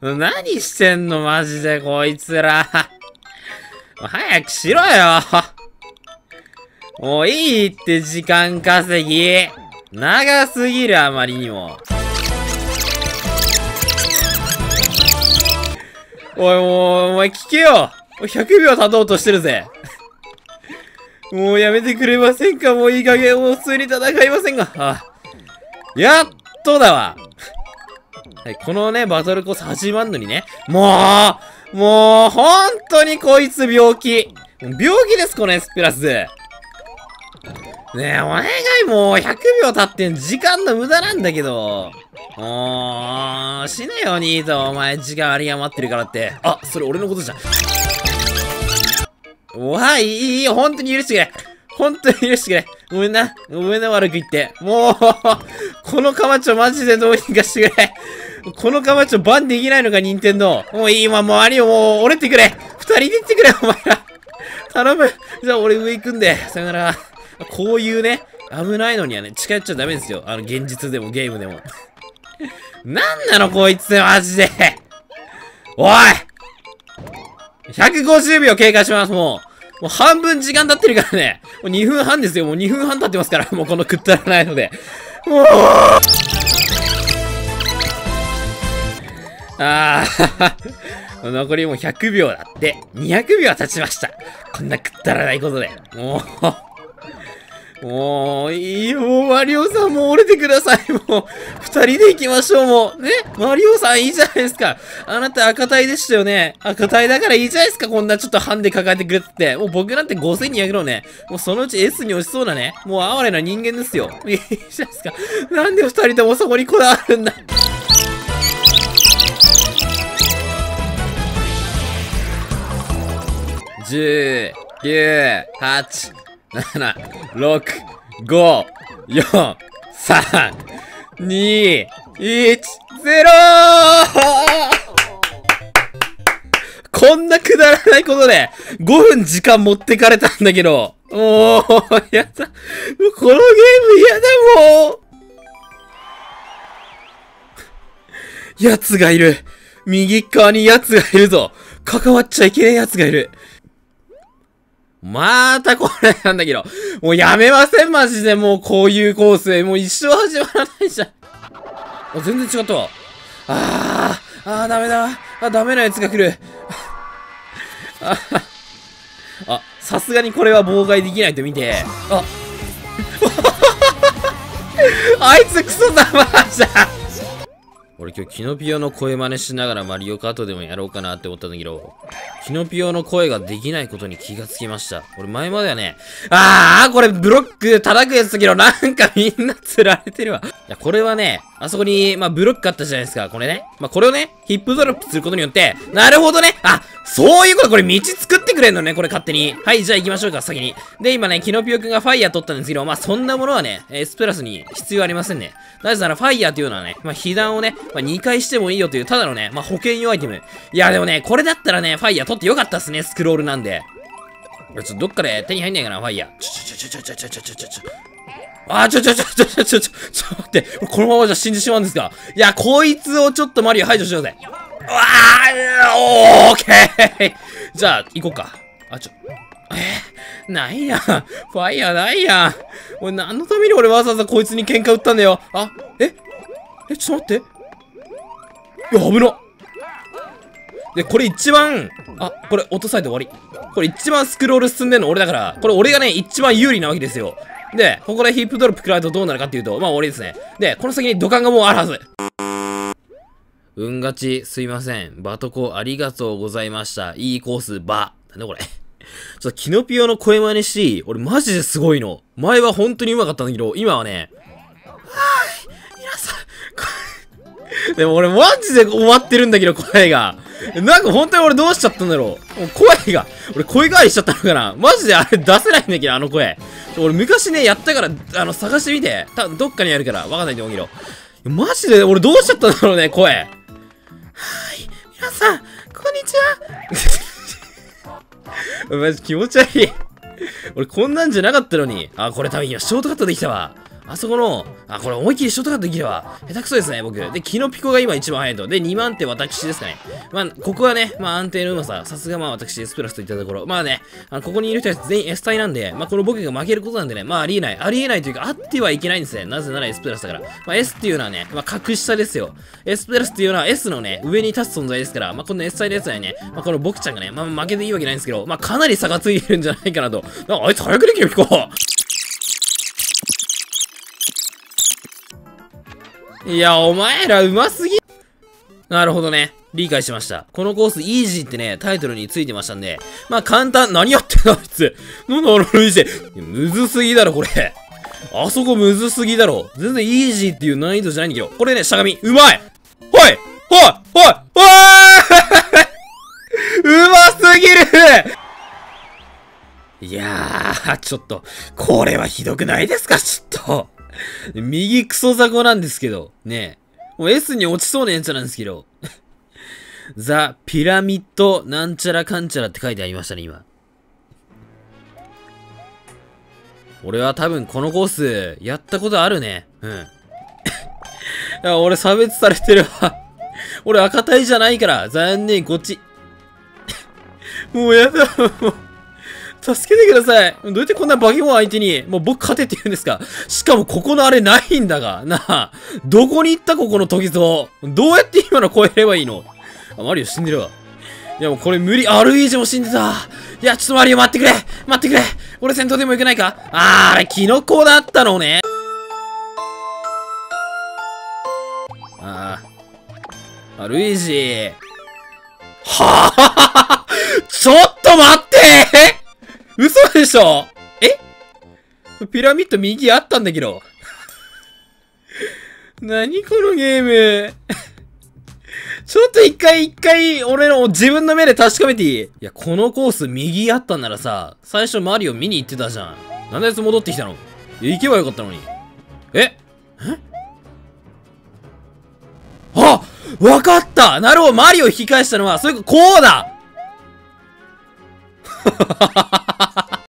何してんのマジでこいつら。早くしろよ。もういいって時間稼ぎ。長すぎるあまりにも。おいもう、お前聞けよ !100 秒経とうとしてるぜ。もうやめてくれませんか？もういい加減もう普通に戦いませんが。あやっとだわ。はい、このね、バトルコース始まんのにね。もうもう、本当にこいつ病気。病気です、このエスペラス。ねえ、お願いもう100秒経ってん時間の無駄なんだけど。もう、死ねよ、ニート。お前、時間あり余ってるからって。あ、それ俺のことじゃん。おい、いい、いいよ、本当に許してくれ。本当に許してくれ。ごめんな。ごめんな、悪く言って。もう、このカマチョマジでどうにかしてくれ。このカマチョバンできないのか、任天堂。もういいわ、もうありよ、もう折れてくれ。二人で行ってくれ、お前ら。頼む。じゃあ俺上行くんで。さよなら。こういうね、危ないのにはね、近寄っちゃダメですよ。あの、現実でもゲームでも。なんなの、こいつ、マジで。おい !150 秒経過します、もう。もう半分時間経ってるからね。もう2分半ですよ。もう2分半経ってますから。もうこのくったらないので。もうああ、残りもう100秒だって。200秒経ちました。こんなくったらないことで。もう、もう、いいよ、マリオさんも折れてください。もう、二人で行きましょう、もう。ね？マリオさんいいじゃないですか。あなた赤体でしたよね。赤体だからいいじゃないですか。こんなちょっとハンデ抱えてくれって。もう僕なんて5200のね、もうそのうち S に落ちそうなね、もう哀れな人間ですよ。いいじゃないですか。なんで二人ともそこにこだわるんだ。10、9、8、7、6、5、4、3、2、1、0! こんなくだらないことで、5分時間持ってかれたんだけど、もう、やだ。もうこのゲーム嫌だ、もう。奴がいる。右側に奴がいるぞ。関わっちゃいけない奴がいる。またこれなんだけど。もうやめません、マジで。もうこういうコース。もう一生始まらないじゃん。あ、全然違ったわ。あー、あー、ダメだ。あ、ダメなやつが来る。あ、あ、さすがにこれは妨害できないと見て。あ、あいつクソだまじゃん俺今日キノピオの声真似しながらマリオカートでもやろうかなって思ったんだけど、キノピオの声ができないことに気がつきました。俺前まではね、あーこれブロック叩くやつだけどなんかみんな釣られてるわ。いや、これはね、あそこに、まあ、ブロックあったじゃないですか。これね。まあ、これをね、ヒップドロップすることによって、なるほどね。あ、そういうこと、これ道作ってくれんのね、これ勝手に。はい、じゃあ行きましょうか、先に。で、今ね、キノピオくんがファイヤー取ったんですけど、まあ、そんなものはね、エスプラスに必要ありませんね。なぜなら、ファイヤーというのはね、まあ、被弾をね、まあ、2回してもいいよという、ただのね、まあ、保険用アイテム。いや、でもね、これだったらね、ファイヤー取ってよかったっすね、スクロールなんで。ちょっとどっかで手に入んないかな、ファイヤー。ちょちょちょちょちょちょちょちょちょ。あ、ちょちょちょちょちょちょちょ、ちょ待って、このままじゃ死んでしまうんですか？いや、こいつをちょっとマリオ排除しようぜ。うわー、オーケーじゃあ、行こうか。あ、ちょ、え？ー、ないやん。ファイヤーないやん。俺、何のために俺わざわざこいつに喧嘩売ったんだよ？あ、え？え、ちょっと待って。いや、危な。で、これ一番、あ、これ落とされて終わり。これ一番スクロール進んでんの俺だから、これ俺がね、一番有利なわけですよ。で、ここでヒップドロップ食らうとどうなるかっていうと、まあ俺ですね。で、この先に土管がもうあるはず。運勝ち、すいません。バトコありがとうございました。いいコース、バ。なんだこれ。ちょっとキノピオの声真似し、俺マジですごいの。前は本当に上手かったんだけど、今はね、はぁ皆さん、でも俺マジで終わってるんだけど、声が。なんか本当に俺どうしちゃったんだろう。もう声が、俺声変わりしちゃったのかなマジであれ出せないんだけど、あの声。俺昔ね、やったから、あの、探してみて。たどっかにあるから、わかんないと思うけど。マジで俺どうしちゃったんだろうね、声。はーい。皆さん、こんにちは。マジ気持ち悪い。俺こんなんじゃなかったのに。あ、これ多分今ショートカットできたわ。あそこの、あ、これ思いっきりショートカットできるわ。下手くそですね、僕。で、キノピコが今一番早いと。で、2万手私ですかね。まあ、ここはね、まあ安定のうまさ。さすがまあ私 S プラスといったところ。まあね、あのここにいる人たち全員 S 体なんで、まあこの僕が負けることなんでね、まあありえない。ありえないというか、あってはいけないんですね。なぜなら S プラスだから。まあ S っていうのはね、まあ格下ですよ。S プラスっていうのは S のね、上に立つ存在ですから、まあこの S 体のやつはね、まあこの僕ちゃんがね、まあ負けていいわけないんですけど、まあかなり差がついてるんじゃないかなと。ああいつ早くできるピコいや、お前らうますぎなるほどね。理解しました。このコース、イージーってね、タイトルについてましたんで、まあ簡単、何やってんだ、あいつ。なんだ、あのルイーむずすぎだろ、これ。あそこむずすぎだろ。全然イージーっていう難易度じゃないんだけど。これね、しゃがみ。うまいほいほいほいほい うますぎるいやー、ちょっと、これはひどくないですか？ちょっと。右クソザコなんですけど、ねもう S に落ちそうなやつなんですけど。ザ・ピラミッドなんちゃらかんちゃらって書いてありましたね、今。俺は多分このコース、やったことあるね。うん。いや、俺差別されてるわ。俺赤体じゃないから。残念、こっち。もうやだ。もう。助けてください。どうやってこんなバケモン相手に、もう僕勝てって言うんですか？しかもここのあれないんだが。なあ、どこに行ったここの時蔵？どうやって今の超えればいいの？あ、マリオ死んでるわ。いやもうこれ無理。あ、ルイージも死んでた。いや、ちょっとマリオ待ってくれ待ってくれ俺戦闘でも行けないか？あー、あれ、キノコだったのね。あー。あ、ルイージはあちょっと待って嘘でしょ？え？ピラミッド右あったんだけど。何このゲーム？ちょっと一回一回、俺の自分の目で確かめていい？いや、このコース右あったんならさ、最初マリオ見に行ってたじゃん。なんでやつ戻ってきたの？行けばよかったのに。え？え？あ！わかった！なるほどマリオ引き返したのは、それこうだ！